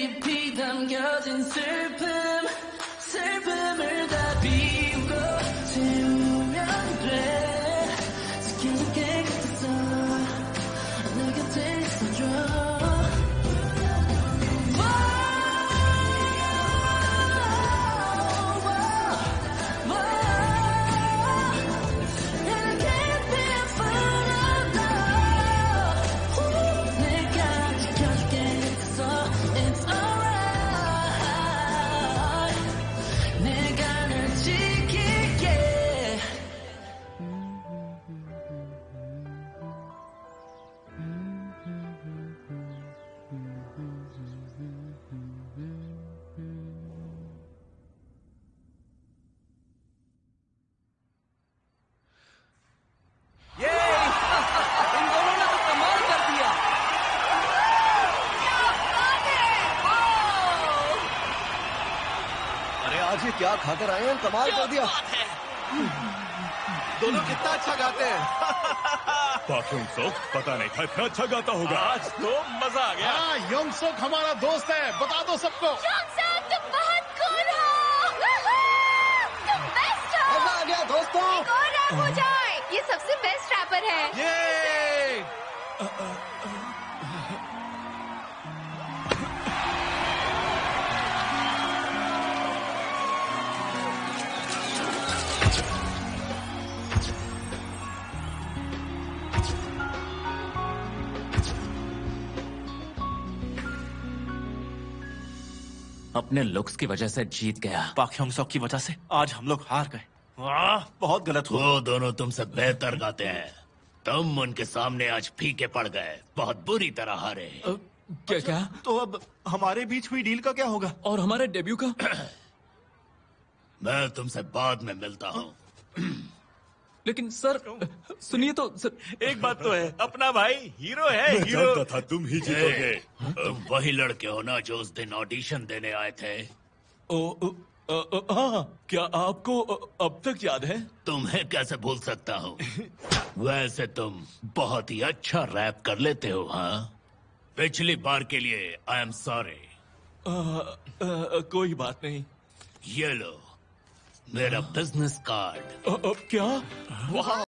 깊이 담겨진 슬픔. आज ये क्या खाकर आए हैं? कमाल कर दिया। दोनों कितना अच्छा गाते हैं। पाखुम सोक पता नहीं था इतना अच्छा गाता होगा। आज तो मज़ा आ गया। हाँ योंग सोक हमारा दोस्त है। बता दो सबको। तुम बहुत कूल हो। तुम बेस्ट हो। मज़ा आ गया दोस्तों। एक और रैप हो जाए। ये सबसे बेस्ट रैपर है। ये अपने लुक्स की वजह से जीत गया। पाख्योंगसोक की वजह से आज हम लोग हार गए। वाह, बहुत गलत हो वो दोनों तुमसे बेहतर गाते हैं। तुम उनके सामने आज फीके पड़ गए। बहुत बुरी तरह हारे। क्या क्या? तो अब हमारे बीच हुई डील का क्या होगा? और हमारे डेब्यू का? मैं तुमसे बाद में मिलता हूँ। लेकिन सर सुनिए तो सर। एक बात तो है अपना भाई हीरो है मैं हीरो। जानता था तुम ही जीतोगे। तुम वही लड़के हो ना जो उस दिन ऑडिशन देने आए थे। ओ, ओ, अ, अ, हाँ क्या आपको अब तक याद है? तुम्हें कैसे भूल सकता हूँ? वैसे तुम बहुत ही अच्छा रैप कर लेते हो हाँ? पिछली बार के लिए आई एम सॉरी कोई बात नहीं। ये लो। मेरा बिज़नेस कार्ड अब क्या? क्या